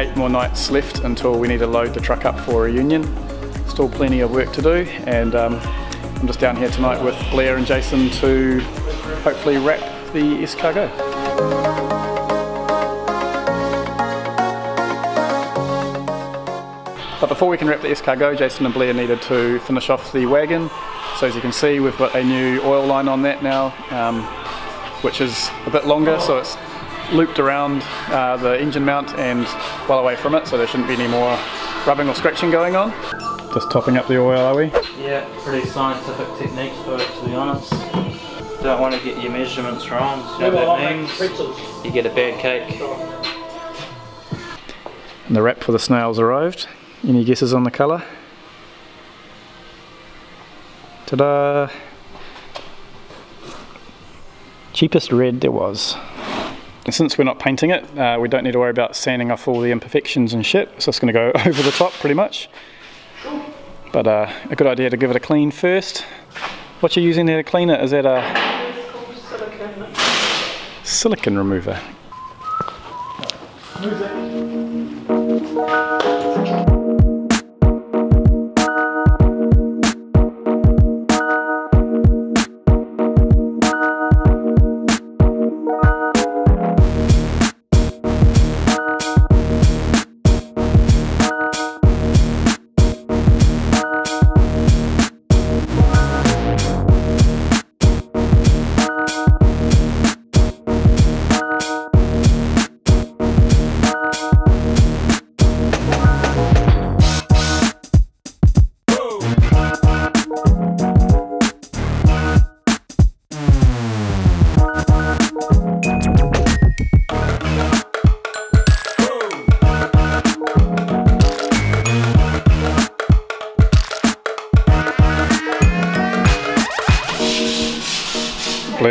eight more nights left until we need to load the truck up for Reunion. Still plenty of work to do and um, I'm just down here tonight with Blair and Jason to hopefully wrap the S-Cargo. But before we can wrap the S-Cargo, Jason and Blair needed to finish off the wagon. So as you can see, we've got a new oil line on that now, um, which is a bit longer, so it's looped around uh, the engine mount and well away from it, so there shouldn't be any more rubbing or scratching going on. Just topping up the oil, are we? Yeah, pretty scientific techniques for it, to be honest. Don't want to get your measurements wrong. You know what that means? You get a bad cake. And the wrap for the snails arrived. Any guesses on the colour? Ta-da! Cheapest red there was. And since we're not painting it, uh, we don't need to worry about sanding off all the imperfections and shit. So it's just going to go over the top pretty much. But uh, a good idea to give it a clean first. What you're using there to clean it, is that a silicone remover?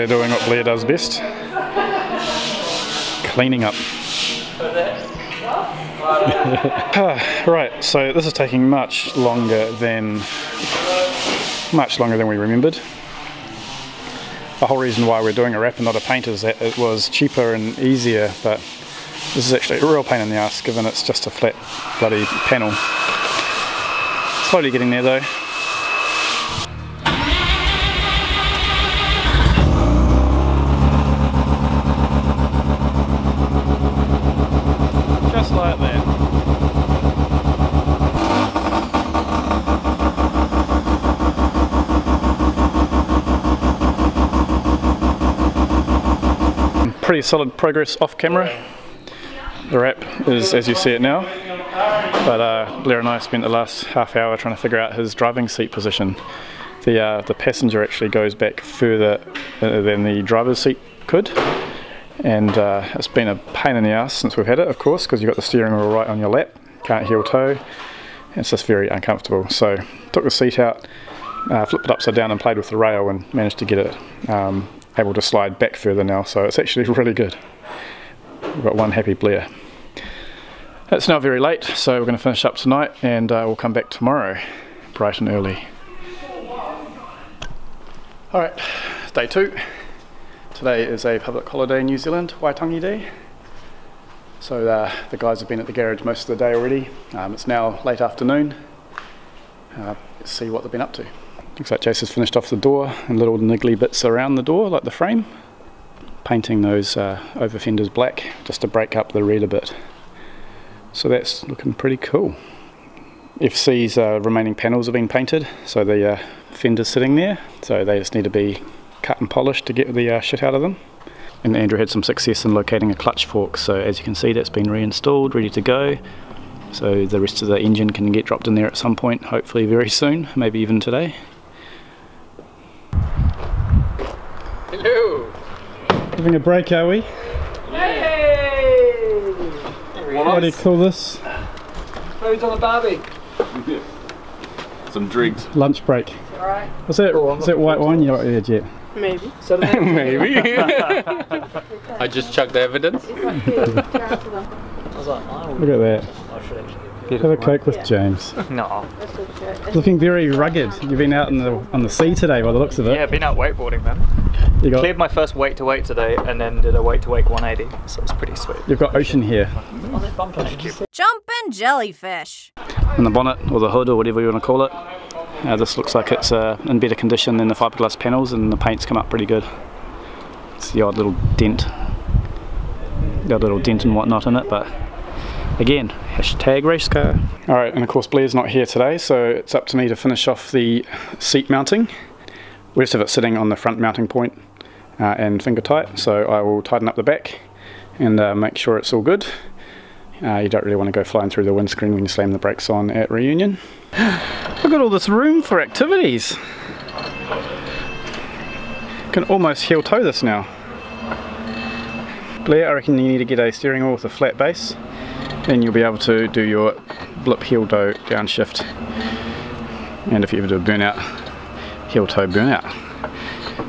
Doing what Blair does best. Cleaning up. Ah, right, so this is taking much longer than much longer than we remembered. The whole reason why we're doing a wrap and not a paint is that it was cheaper and easier, but this is actually a real pain in the ass given it's just a flat bloody panel. Slowly getting there though. Pretty solid progress off camera. The wrap is as you see it now. But uh, Blair and I spent the last half hour trying to figure out his driving seat position. The, uh, the passenger actually goes back further uh, than the driver's seat could and uh, it's been a pain in the ass since we've had it of course because you've got the steering wheel right on your lap can't heel toe. It's just very uncomfortable. So took the seat out uh, flipped it upside down and played with the rail and managed to get it um, able to slide back further now. So it's actually really good. We've got one happy Blair it's now very late so we're going to finish up tonight and uh, we'll come back tomorrow bright and early. Alright day two Today is a public holiday in New Zealand, Waitangi Day. So uh, the guys have been at the garage most of the day already. Um, it's now late afternoon. Uh, see what they've been up to. Looks like Jason's finished off the door and little niggly bits around the door, like the frame. Painting those uh, over fenders black just to break up the red a bit. So that's looking pretty cool. FC's uh, remaining panels have been painted, so the uh, fender's sitting there. So they just need to be cut and polished to get the uh, shit out of them. And Andrew had some success in locating a clutch fork, so as you can see that's been reinstalled, ready to go. So the rest of the engine can get dropped in there at some point, hopefully very soon, maybe even today. Hello. Having a break, are we? Hey. What do you call this? Food's on the barbie. Some drinks. Lunch break. Alright. Was that, is that white wine you got there, Jet? Maybe. So Maybe. I just chucked the evidence. It's not good. I was like, I Look at that. I should actually Have a coke with James. No. Looking very rugged. You've been out in the on the sea today by the looks of it. Yeah, been out wakeboarding, man. You got Cleared my first wake to wake today, and then did a wake to wake 180. So it's pretty sweet. you've got ocean here oh, Jumping jellyfish. in the bonnet or the hood or whatever you want to call it. Uh, this looks like it's uh, in better condition than the fiberglass panels and the paint's come up pretty good. It's the odd little dent, the odd little dent and whatnot in it, but again, hashtag race car. All right, and of course Blair's not here today, so it's up to me to finish off the seat mounting. We just have it sitting on the front mounting point uh, and finger tight, so I will tighten up the back and uh, make sure it's all good. Uh, you don't really want to go flying through the windscreen when you slam the brakes on at reunion. Look at all this room for activities. Can almost heel toe this now. Blair, I reckon you need to get a steering wheel with a flat base, then you'll be able to do your blip heel toe downshift. And if you ever do a burnout, heel toe burnout.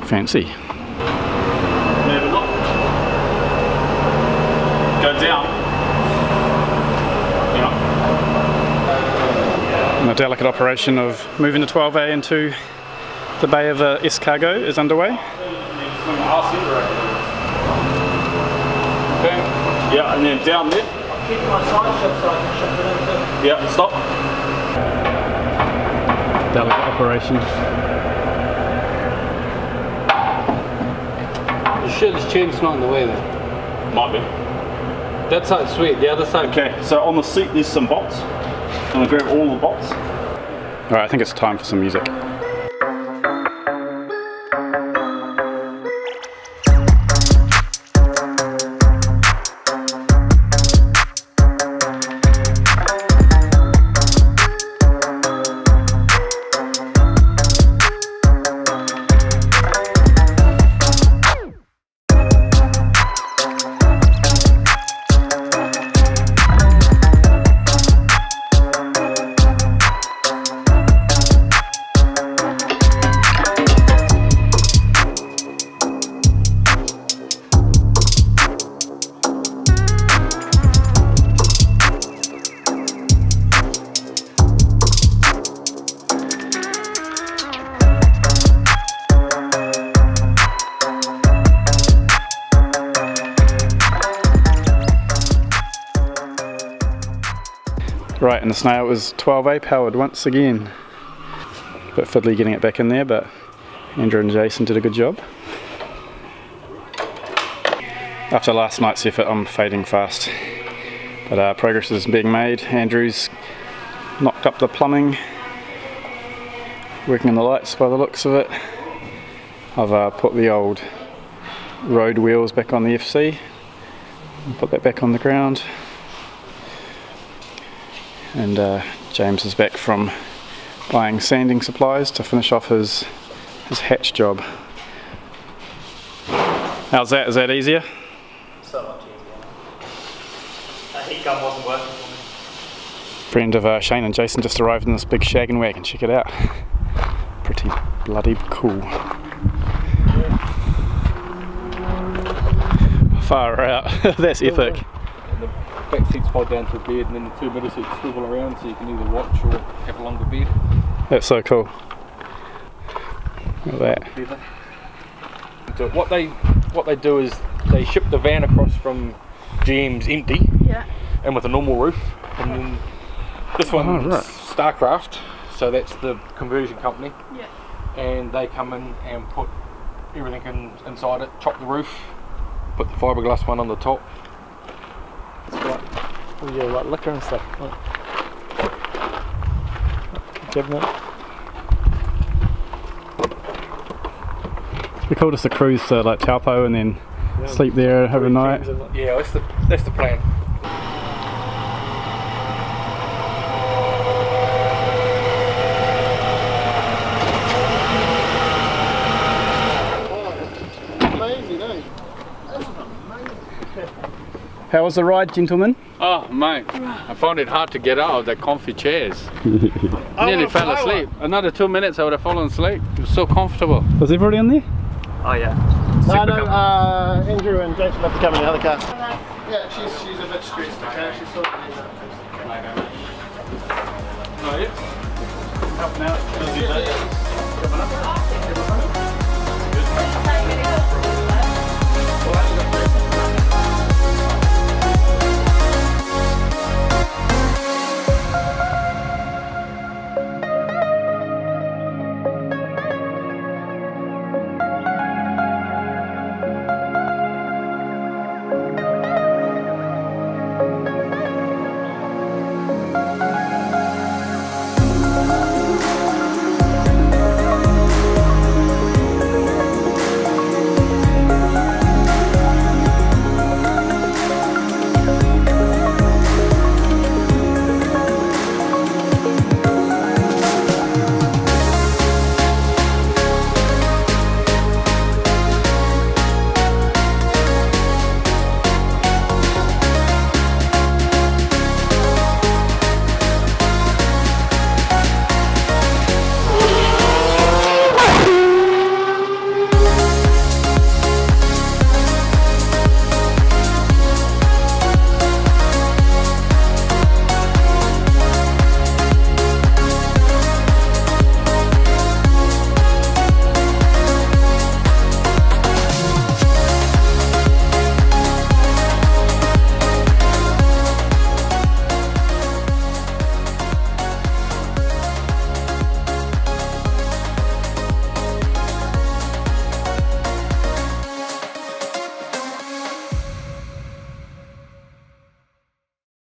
Fancy. Never not. Go down. Yeah. And the delicate operation of moving the 12A into the bay of uh, the S cargo is underway. Swing the arse end around. Okay. Yeah, and then down there. Keep my side shift so I can shift it. Yeah, stop. Delicate operation. You sure this chain's not in the way then? Might be. That side's sweet, the other side. Okay, so on the seat there's some bolts. I'm gonna grab all the bolts. Alright, I think it's time for some music. Right, and the snail was 12A powered once again. A Bit fiddly getting it back in there, but Andrew and Jason did a good job. After last night's effort, I'm fading fast. But uh, progress is being made. Andrew's knocked up the plumbing, working on the lights by the looks of it. I've uh, put the old road wheels back on the FC, and put that back on the ground and uh, James is back from buying sanding supplies to finish off his his hatch job. How's that? Is that easier? So much easier. That heat gun wasn't working for me. Friend of uh, Shane and Jason just arrived in this big shaggin' wagon. Check it out. Pretty bloody cool. Far out. That's epic. And the back seats fold down to the bed and then the two middle seats swivel around so you can either watch or have a longer bed. That's so cool. Look at that. So what they what they do is they ship the van across from GM's empty Yeah. and with a normal roof and then this one's Oh, right. Starcraft so that's the conversion company Yeah. and they come in and put everything in, inside it, chop the roof, put the fiberglass one on the top. It's got all your like liquor and stuff. Look. Cabinet. It'd be cool just to cruise to like Taupo and then sleep there overnight. Yeah, that's the that's the plan. Eh? How was the ride, gentlemen? Oh, mate, I found it hard to get out of the comfy chairs. Nearly fell asleep. Another two minutes, I would have fallen asleep. It was so comfortable. Was everybody in there? Oh yeah. No, no, uh, Andrew and Jason have to come in the other car. Yeah, she's, she's a bit stressed, okay? She's sort of No, yeah. Helping out.